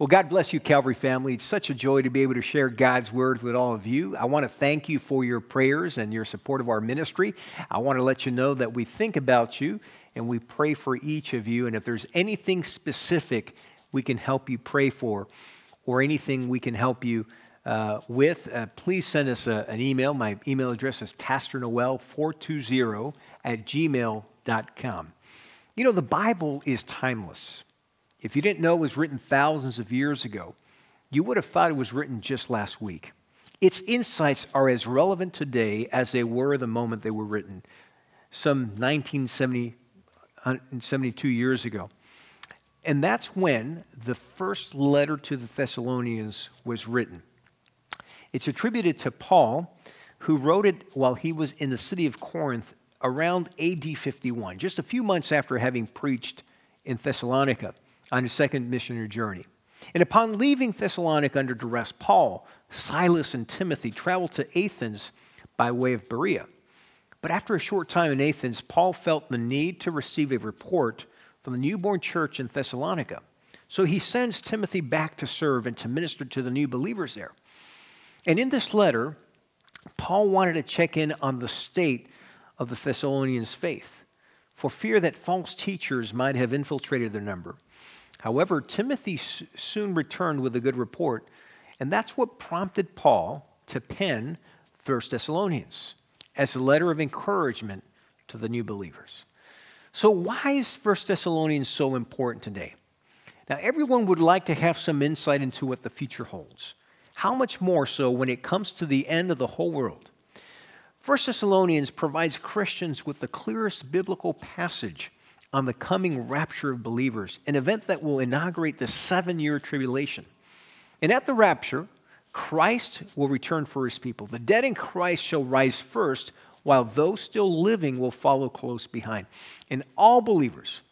Well, God bless you, Calvary family. It's such a joy to be able to share God's word with all of you. I want to thank you for your prayers and your support of our ministry. I want to let you know that we think about you and we pray for each of you. And if there's anything specific we can help you pray for or anything we can help you uh, with, uh, please send us a, an email. My email address is pastornoel420 at gmail.com. You know, the Bible is timeless. If you didn't know it was written thousands of years ago, you would have thought it was written just last week. Its insights are as relevant today as they were the moment they were written, some 1972 years ago. And that's when the first letter to the Thessalonians was written. It's attributed to Paul, who wrote it while he was in the city of Corinth around AD 51, just a few months after having preached in Thessalonica on his second missionary journey. And upon leaving Thessalonica under duress, Paul, Silas, and Timothy traveled to Athens by way of Berea. But after a short time in Athens, Paul felt the need to receive a report from the newborn church in Thessalonica. So he sends Timothy back to serve and to minister to the new believers there. And in this letter, Paul wanted to check in on the state of the Thessalonians' faith for fear that false teachers might have infiltrated their number. However, Timothy soon returned with a good report, and that's what prompted Paul to pen 1 Thessalonians as a letter of encouragement to the new believers. So, why is 1 Thessalonians so important today? Now, everyone would like to have some insight into what the future holds. How much more so when it comes to the end of the whole world? 1 Thessalonians provides Christians with the clearest biblical passage on the coming rapture of believers, an event that will inaugurate the seven year tribulation. And at the rapture, Christ will return for his people. The dead in Christ shall rise first, while those still living will follow close behind. And all believers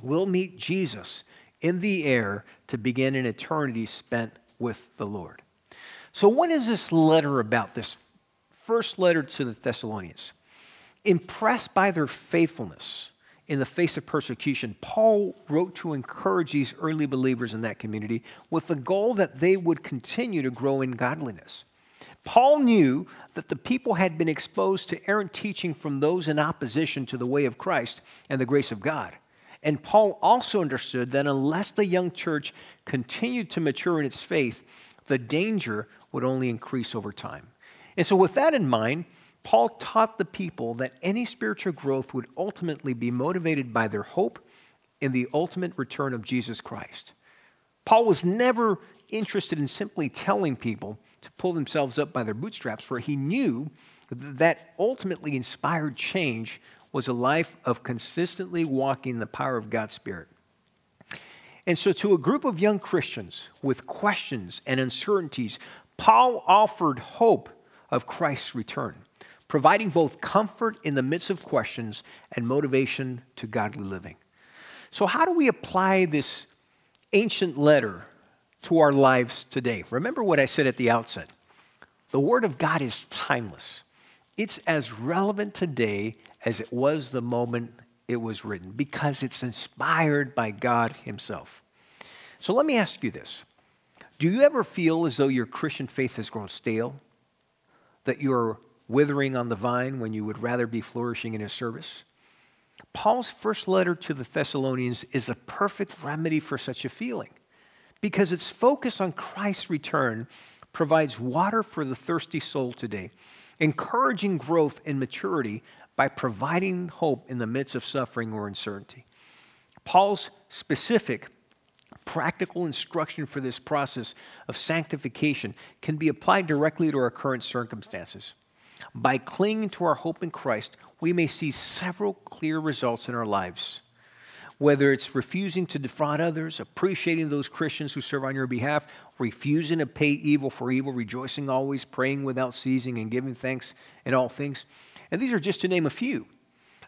will meet Jesus in the air to begin an eternity spent with the Lord. So, what is this letter about, this first letter to the Thessalonians? Impressed by their faithfulness, in the face of persecution, Paul wrote to encourage these early believers in that community with the goal that they would continue to grow in godliness. Paul knew that the people had been exposed to errant teaching from those in opposition to the way of Christ and the grace of God. And Paul also understood that unless the young church continued to mature in its faith, the danger would only increase over time. And so, with that in mind, Paul taught the people that any spiritual growth would ultimately be motivated by their hope in the ultimate return of Jesus Christ. Paul was never interested in simply telling people to pull themselves up by their bootstraps, for he knew that ultimately inspired change was a life of consistently walking the power of God's Spirit. And so, to a group of young Christians with questions and uncertainties, Paul offered hope of Christ's return providing both comfort in the midst of questions and motivation to godly living. So, how do we apply this ancient letter to our lives today? Remember what I said at the outset the Word of God is timeless, it's as relevant today as it was the moment it was written because it's inspired by God Himself. So, let me ask you this Do you ever feel as though your Christian faith has grown stale? That you're withering on the vine when you would rather be flourishing in his service? Paul's first letter to the Thessalonians is a perfect remedy for such a feeling because its focus on Christ's return provides water for the thirsty soul today, encouraging growth and maturity by providing hope in the midst of suffering or uncertainty. Paul's specific practical instruction for this process of sanctification can be applied directly to our current circumstances. By clinging to our hope in Christ, we may see several clear results in our lives. Whether it's refusing to defraud others, appreciating those Christians who serve on your behalf, refusing to pay evil for evil, rejoicing always, praying without ceasing, and giving thanks in all things. And these are just to name a few.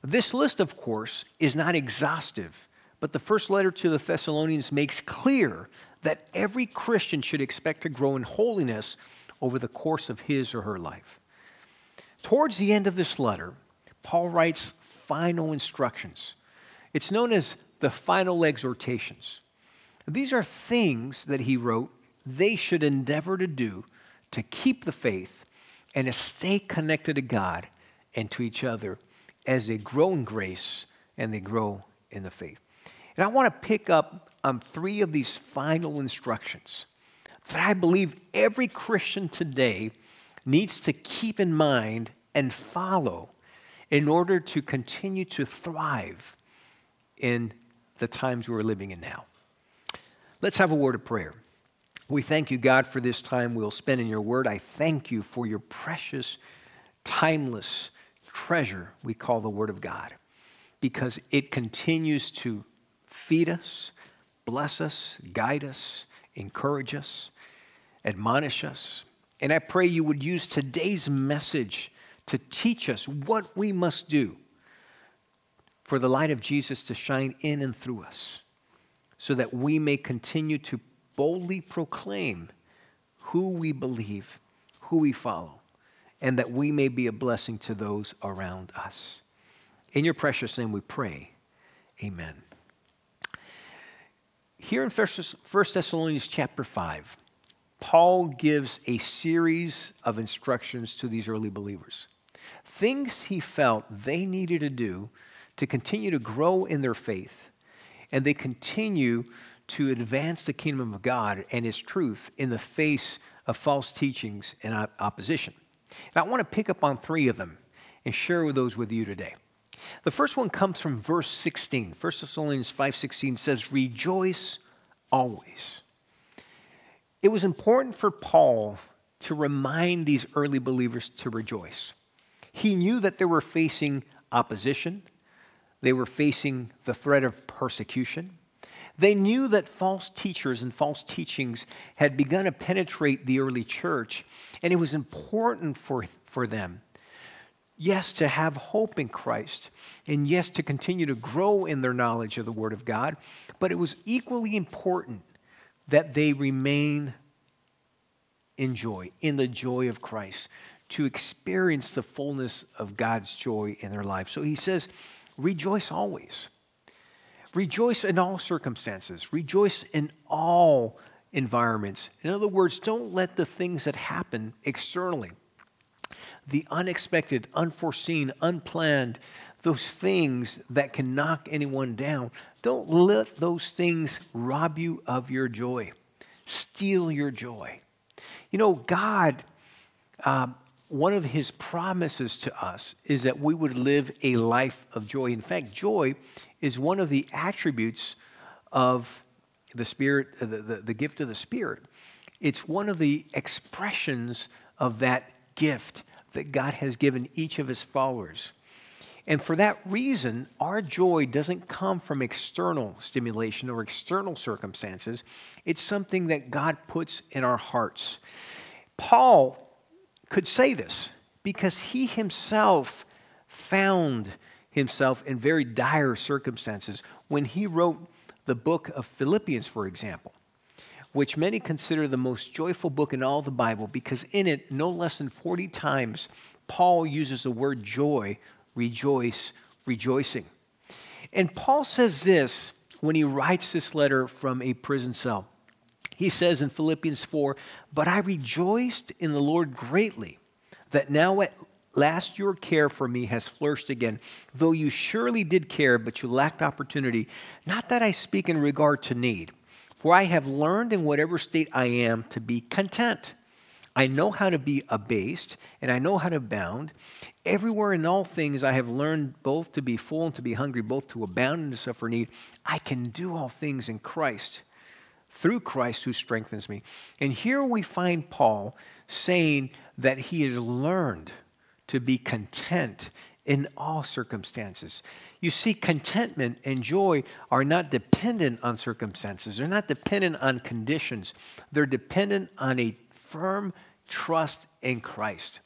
This list, of course, is not exhaustive, but the first letter to the Thessalonians makes clear that every Christian should expect to grow in holiness over the course of his or her life. Towards the end of this letter, Paul writes final instructions. It's known as the final exhortations. These are things that he wrote they should endeavor to do to keep the faith and to stay connected to God and to each other as they grow in grace and they grow in the faith. And I want to pick up on three of these final instructions that I believe every Christian today needs to keep in mind and follow in order to continue to thrive in the times we're living in now. Let's have a word of prayer. We thank you, God, for this time we'll spend in your word. I thank you for your precious, timeless treasure we call the word of God because it continues to feed us, bless us, guide us, encourage us, admonish us. And I pray you would use today's message to teach us what we must do for the light of Jesus to shine in and through us so that we may continue to boldly proclaim who we believe, who we follow, and that we may be a blessing to those around us. In your precious name we pray. Amen. Here in 1 Thessalonians chapter 5, Paul gives a series of instructions to these early believers. Things he felt they needed to do to continue to grow in their faith, and they continue to advance the kingdom of God and his truth in the face of false teachings and opposition. And I want to pick up on three of them and share with those with you today. The first one comes from verse 16. 1 Thessalonians 5:16 says, "Rejoice always." It was important for Paul to remind these early believers to rejoice. He knew that they were facing opposition, they were facing the threat of persecution, they knew that false teachers and false teachings had begun to penetrate the early church, and it was important for, for them, yes, to have hope in Christ, and yes, to continue to grow in their knowledge of the Word of God, but it was equally important that they remain in joy, in the joy of Christ, to experience the fullness of God's joy in their life. So he says, rejoice always. Rejoice in all circumstances, rejoice in all environments. In other words, don't let the things that happen externally, the unexpected, unforeseen, unplanned, those things that can knock anyone down, don't let those things rob you of your joy, steal your joy. You know, God, um, one of his promises to us is that we would live a life of joy. In fact, joy is one of the attributes of the Spirit, uh, the, the, the gift of the Spirit. It's one of the expressions of that gift that God has given each of his followers. And for that reason, our joy doesn't come from external stimulation or external circumstances. It's something that God puts in our hearts. Paul could say this because he himself found himself in very dire circumstances when he wrote the book of Philippians, for example, which many consider the most joyful book in all the Bible because in it, no less than 40 times, Paul uses the word joy, rejoice, rejoicing. And Paul says this when he writes this letter from a prison cell. He says in Philippians 4, But I rejoiced in the Lord greatly that now at last your care for me has flourished again, though you surely did care, but you lacked opportunity. Not that I speak in regard to need, for I have learned in whatever state I am to be content. I know how to be abased, and I know how to abound. Everywhere in all things I have learned both to be full and to be hungry, both to abound and to suffer need. I can do all things in Christ, through Christ who strengthens me. And here we find Paul saying that he has learned to be content in all circumstances. You see, contentment and joy are not dependent on circumstances, they're not dependent on conditions, they're dependent on a firm trust in Christ.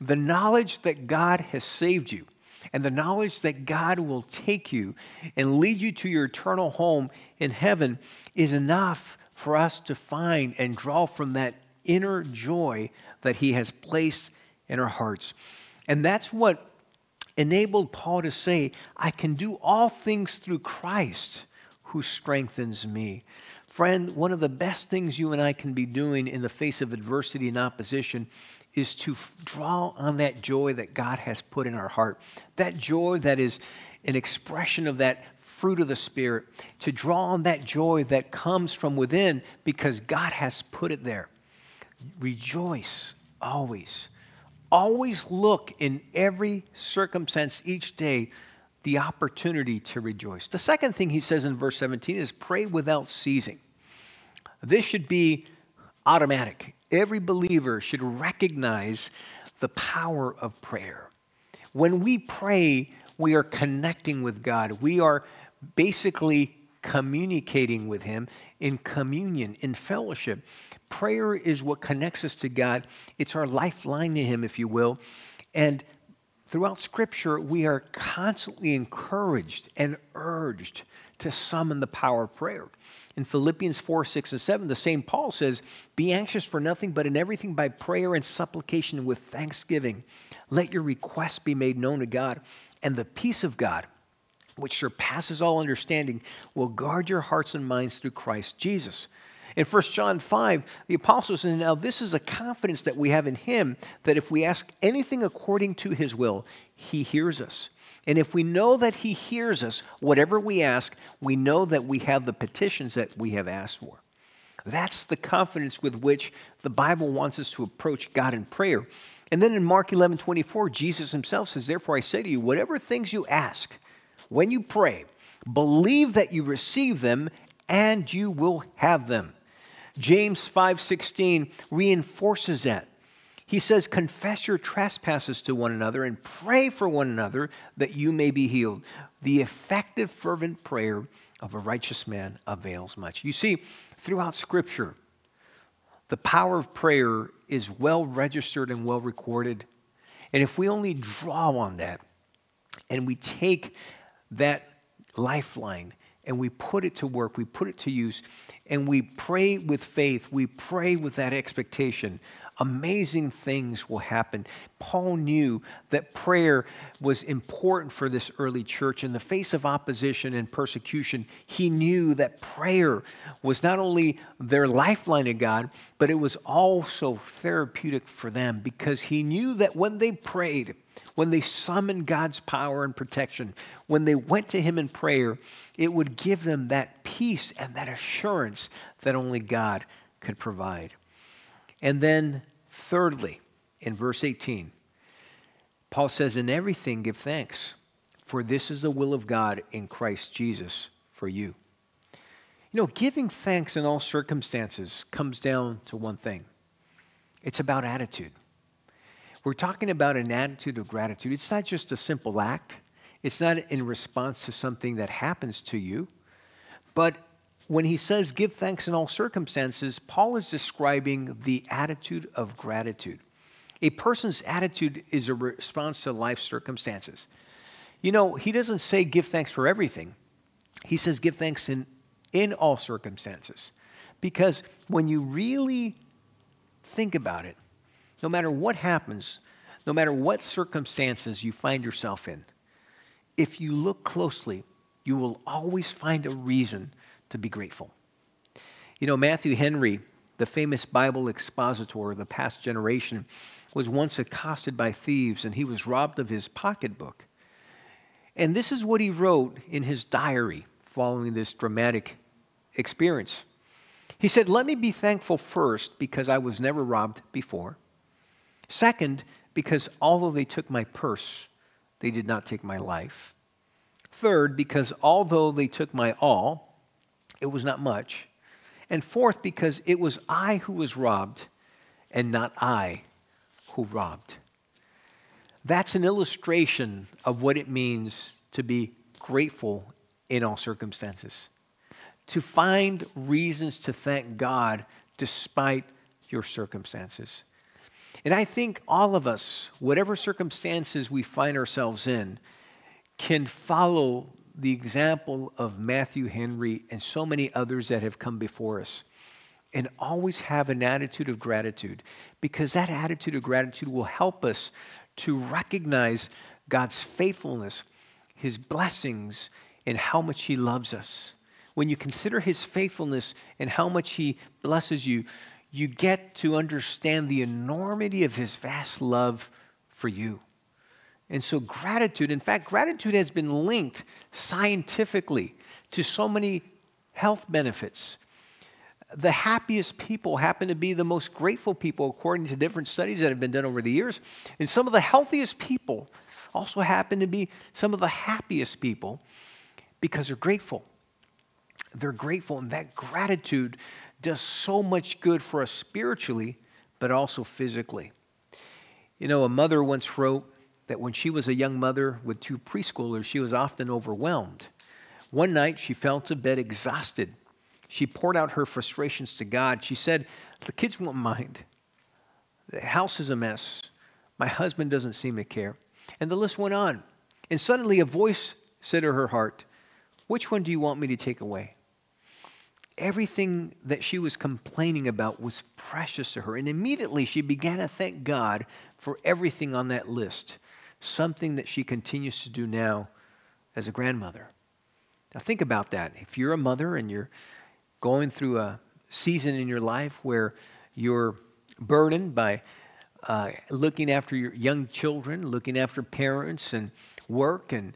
The knowledge that God has saved you and the knowledge that God will take you and lead you to your eternal home in heaven is enough for us to find and draw from that inner joy that He has placed in our hearts. And that's what enabled Paul to say, I can do all things through Christ who strengthens me. Friend, one of the best things you and I can be doing in the face of adversity and opposition is to draw on that joy that God has put in our heart. That joy that is an expression of that fruit of the Spirit, to draw on that joy that comes from within because God has put it there. Rejoice always. Always look in every circumstance each day the opportunity to rejoice. The second thing he says in verse 17 is pray without ceasing. This should be automatic. Every believer should recognize the power of prayer. When we pray, we are connecting with God. We are basically communicating with Him in communion, in fellowship. Prayer is what connects us to God. It's our lifeline to Him, if you will. And throughout Scripture, we are constantly encouraged and urged to summon the power of prayer. In Philippians 4, 6, and 7, the same Paul says, Be anxious for nothing, but in everything by prayer and supplication with thanksgiving. Let your requests be made known to God, and the peace of God, which surpasses all understanding, will guard your hearts and minds through Christ Jesus. In 1 John 5, the apostle says, Now this is a confidence that we have in him, that if we ask anything according to his will, he hears us. And if we know that he hears us, whatever we ask, we know that we have the petitions that we have asked for. That's the confidence with which the Bible wants us to approach God in prayer. And then in Mark 11 24, Jesus himself says, Therefore I say to you, whatever things you ask, when you pray, believe that you receive them and you will have them. James 5:16 reinforces that. He says, Confess your trespasses to one another and pray for one another that you may be healed. The effective, fervent prayer of a righteous man avails much. You see, throughout Scripture, the power of prayer is well registered and well recorded. And if we only draw on that and we take that lifeline and we put it to work, we put it to use, and we pray with faith, we pray with that expectation, amazing things will happen. Paul knew that prayer was important for this early church. In the face of opposition and persecution, he knew that prayer was not only their lifeline to God, but it was also therapeutic for them because he knew that when they prayed, when they summoned God's power and protection, when they went to Him in prayer, it would give them that peace and that assurance that only God could provide. And then Thirdly, in verse 18, Paul says, In everything give thanks, for this is the will of God in Christ Jesus for you. You know, giving thanks in all circumstances comes down to one thing it's about attitude. We're talking about an attitude of gratitude. It's not just a simple act, it's not in response to something that happens to you, but when he says give thanks in all circumstances, Paul is describing the attitude of gratitude. A person's attitude is a response to life circumstances. You know, he doesn't say give thanks for everything. He says give thanks in, in all circumstances. Because when you really think about it, no matter what happens, no matter what circumstances you find yourself in, if you look closely, you will always find a reason to be grateful. You know, Matthew Henry, the famous Bible expositor of the past generation, was once accosted by thieves and he was robbed of his pocketbook. And this is what he wrote in his diary following this dramatic experience. He said, Let me be thankful first because I was never robbed before. Second, because although they took my purse, they did not take my life. Third, because although they took my all, it was not much. And fourth, because it was I who was robbed and not I who robbed. That's an illustration of what it means to be grateful in all circumstances. To find reasons to thank God despite your circumstances. And I think all of us, whatever circumstances we find ourselves in, can follow the example of Matthew Henry and so many others that have come before us. And always have an attitude of gratitude because that attitude of gratitude will help us to recognize God's faithfulness, His blessings, and how much He loves us. when you consider his faithfulness and how much he blesses you, you get to understand the enormity of his vast love for you. And so, gratitude, in fact, gratitude has been linked scientifically to so many health benefits. The happiest people happen to be the most grateful people, according to different studies that have been done over the years. And some of the healthiest people also happen to be some of the happiest people because they're grateful. They're grateful, and that gratitude does so much good for us spiritually, but also physically. You know, a mother once wrote that when she was a young mother with two preschoolers, she was often overwhelmed. One night, she fell to bed exhausted. She poured out her frustrations to God. She said, The kids won't mind. The house is a mess. My husband doesn't seem to care. And the list went on. And suddenly, a voice said to her heart, Which one do you want me to take away? Everything that she was complaining about was precious to her. And immediately she began to thank God for everything on that list, something that she continues to do now as a grandmother. Now, think about that. If you're a mother and you're going through a season in your life where you're burdened by uh, looking after your young children, looking after parents and work, and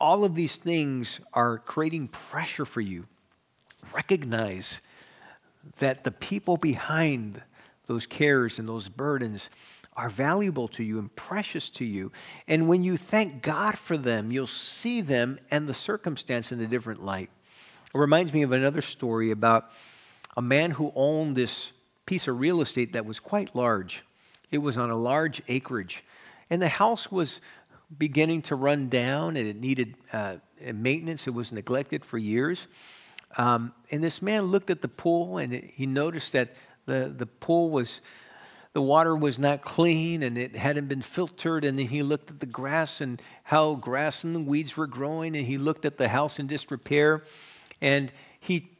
all of these things are creating pressure for you recognize that the people behind those cares and those burdens are valuable to you and precious to you. And when you thank God for them, you'll see them and the circumstance in a different light. It reminds me of another story about a man who owned this piece of real estate that was quite large. It was on a large acreage. And the house was beginning to run down and it needed uh, maintenance. It was neglected for years. Um, and this man looked at the pool and he noticed that the, the pool was, the water was not clean and it hadn't been filtered. And then he looked at the grass and how grass and the weeds were growing. And he looked at the house in disrepair. And he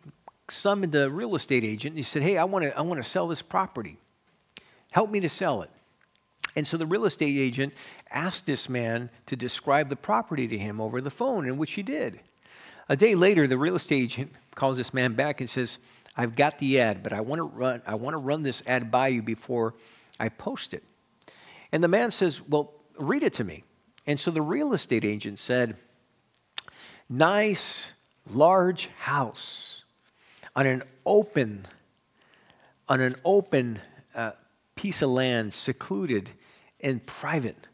summoned the real estate agent and he said, Hey, I want to I want to sell this property. Help me to sell it. And so the real estate agent asked this man to describe the property to him over the phone, in which he did. A day later, the real estate agent calls this man back and says, I've got the ad, but I want to run, I want to run this ad by you before I post it. And the man says, Well, read it to me. And so the real estate agent said, Nice, large house on an open, on an open uh, piece of land, secluded and private.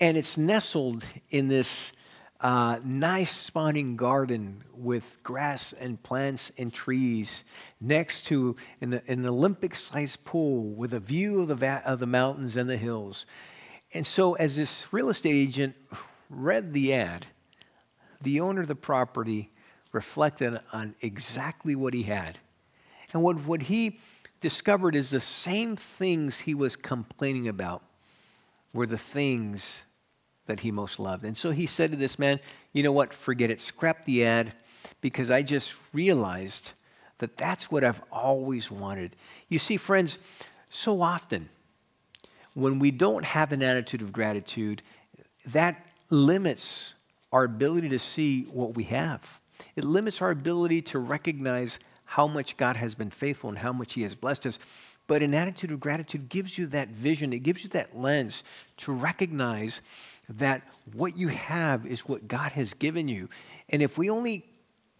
And it's nestled in this uh, nice spawning garden with grass and plants and trees next to an, an Olympic sized pool with a view of the, va- of the mountains and the hills. And so, as this real estate agent read the ad, the owner of the property reflected on exactly what he had. And what, what he discovered is the same things he was complaining about were the things that he most loved. And so he said to this man, You know what? Forget it. Scrap the ad because I just realized that that's what I've always wanted. You see, friends, so often when we don't have an attitude of gratitude, that limits our ability to see what we have. It limits our ability to recognize how much God has been faithful and how much He has blessed us. But an attitude of gratitude gives you that vision, it gives you that lens to recognize that what you have is what God has given you. And if we only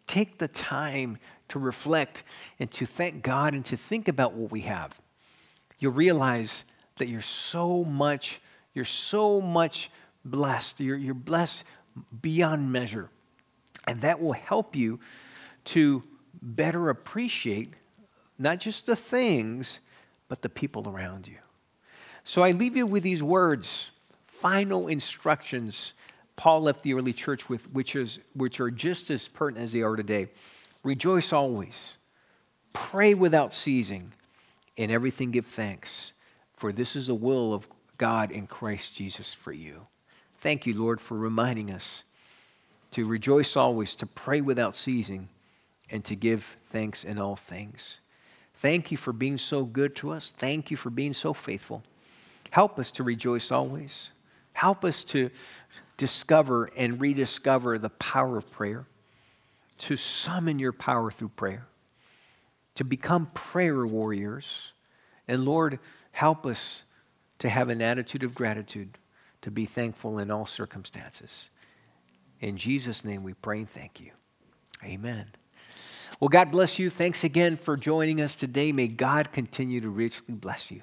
take the time to reflect and to thank God and to think about what we have, you'll realize that you're so much, you're so much blessed. You're, you're blessed beyond measure. And that will help you to better appreciate not just the things, but the people around you. So I leave you with these words final instructions Paul left the early church with, which, is, which are just as pertinent as they are today. Rejoice always, pray without ceasing, in everything give thanks, for this is the will of God in Christ Jesus for you. Thank you, Lord, for reminding us to rejoice always, to pray without ceasing, and to give thanks in all things. Thank you for being so good to us. Thank you for being so faithful. Help us to rejoice always. Help us to discover and rediscover the power of prayer. to summon your power through prayer, to become prayer warriors. And Lord, help us to have an attitude of gratitude, to be thankful in all circumstances. In Jesus' name we pray and thank you. Amen. Well, God bless you. Thanks again for joining us today. May God continue to richly bless you.